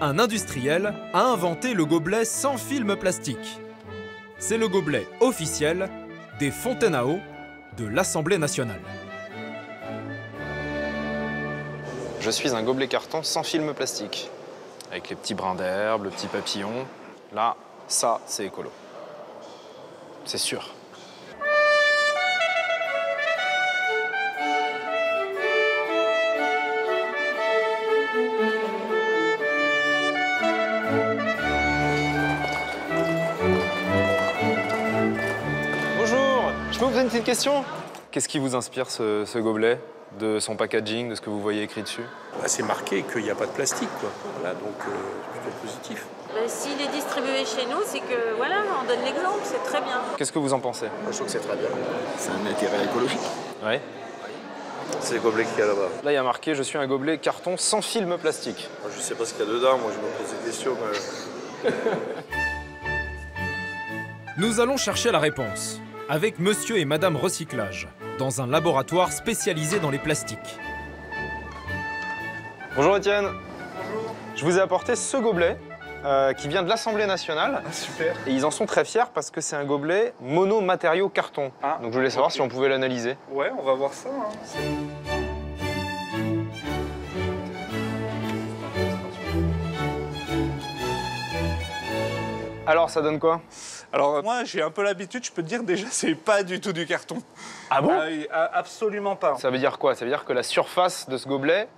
un industriel a inventé le gobelet sans film plastique. C'est le gobelet officiel des fontaines à eau de l'Assemblée nationale. Je suis un gobelet carton sans film plastique. Avec les petits brins d'herbe, le petit papillon. Là, ça, c'est écolo. C'est sûr. Je peux vous poser une petite question? Qu'est-ce qui vous inspire ce, ce gobelet? De son packaging, de ce que vous voyez écrit dessus? Bah, c'est marqué qu'il n'y a pas de plastique, quoi. Voilà, donc euh, c'est plutôt positif. Ben, S'il est distribué chez nous, c'est que voilà, on donne l'exemple, c'est très bien. Qu'est-ce que vous en pensez? Moi, je trouve que c'est très bien. C'est un intérêt écologique. Oui. C'est le gobelet qu'il y a là-bas. Là, il y a marqué Je suis un gobelet carton sans film plastique. Moi, je sais pas ce qu'il y a dedans, moi je me pose des questions. Mais... Nous allons chercher la réponse avec Monsieur et Madame Recyclage dans un laboratoire spécialisé dans les plastiques. Bonjour Étienne. Bonjour. Je vous ai apporté ce gobelet euh, qui vient de l'Assemblée nationale. super. Et ils en sont très fiers parce que c'est un gobelet mono-matériau carton. Ah, Donc je voulais savoir si on pouvait l'analyser. Ouais, on va voir ça. hein. Alors ça donne quoi Alors, moi, j'ai un peu l'habitude, je peux te dire déjà, c'est pas du tout du carton. Ah bon oui, a- Absolument pas. Ça veut dire quoi? Ça veut dire que la surface de ce gobelet,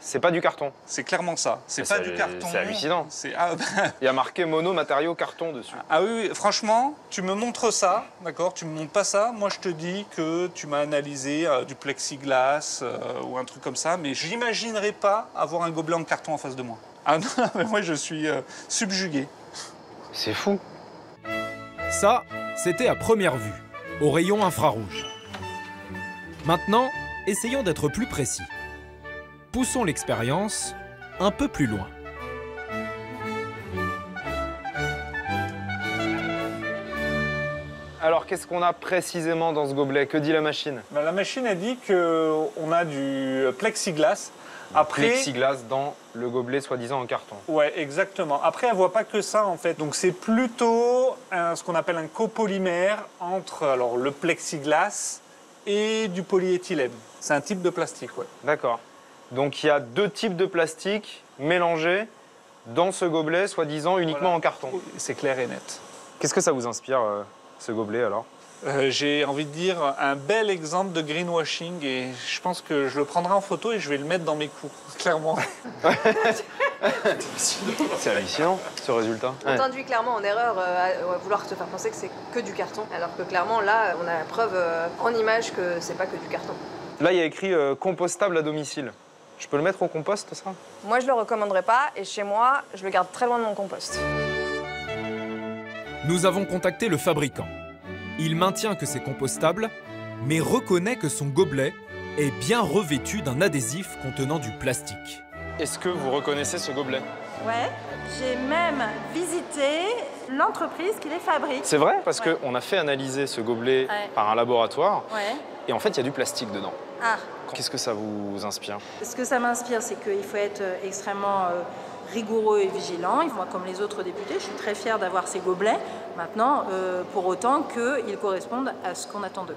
c'est pas du carton. C'est clairement ça. C'est Mais pas du carton. c'est hallucinant. Ah, Il y a marqué mono-matériau carton dessus. ah oui, oui, franchement, tu me montres ça, d'accord? Tu me montres pas ça. Moi, je te dis que tu m'as analysé euh, du plexiglas euh, ou un truc comme ça, mais j'imaginerais pas avoir un gobelet en carton en face de moi. Ah non, mais moi, je suis euh, subjugué. C'est fou. Ça, c'était à première vue, au rayon infrarouge. Maintenant, essayons d'être plus précis. Poussons l'expérience un peu plus loin. Alors qu'est-ce qu'on a précisément dans ce gobelet? Que dit la machine? Ben, la machine a dit qu'on a du plexiglas. Après, Plexiglas dans le gobelet soi-disant en carton. Ouais, exactement. Après, elle voit pas que ça en fait. Donc c'est plutôt un- ce qu'on appelle un copolymère entre alors le plexiglas et du polyéthylène. C'est un type de plastique, ouais. D'accord. Donc il y a deux types de plastique mélangés dans ce gobelet soi-disant uniquement Voilà. en carton. C'est clair et net. Qu'est-ce que ça vous inspire euh, ce gobelet alors Euh, J'ai envie de dire un bel exemple de greenwashing et je pense que je le prendrai en photo et je vais le mettre dans mes cours, clairement. C'est hallucinant ce résultat. On t'induit clairement en erreur euh, à, à vouloir te faire penser que c'est que du carton, alors que clairement là, on a la preuve euh, en image que c'est pas que du carton. Là il y a écrit euh, compostable à domicile. Je peux le mettre au compost ça? Moi, je le recommanderais pas, et chez moi, je le garde très loin de mon compost. Nous avons contacté le fabricant. Il maintient que c'est compostable, mais reconnaît que son gobelet est bien revêtu d'un adhésif contenant du plastique. Est-ce que vous reconnaissez ce gobelet? Ouais, j'ai même visité l'entreprise qui les fabrique. C'est vrai? Parce Ouais. qu'on a fait analyser ce gobelet Ouais. par un laboratoire Ouais. et en fait il y a du plastique dedans. Ah, Qu'est-ce que ça vous inspire? Ce que ça m'inspire, c'est qu'il faut être euh, extrêmement euh, rigoureux et vigilant. Moi, comme les autres députés, je suis très fière d'avoir ces gobelets. Maintenant, euh, pour autant qu'ils correspondent à ce qu'on attend d'eux.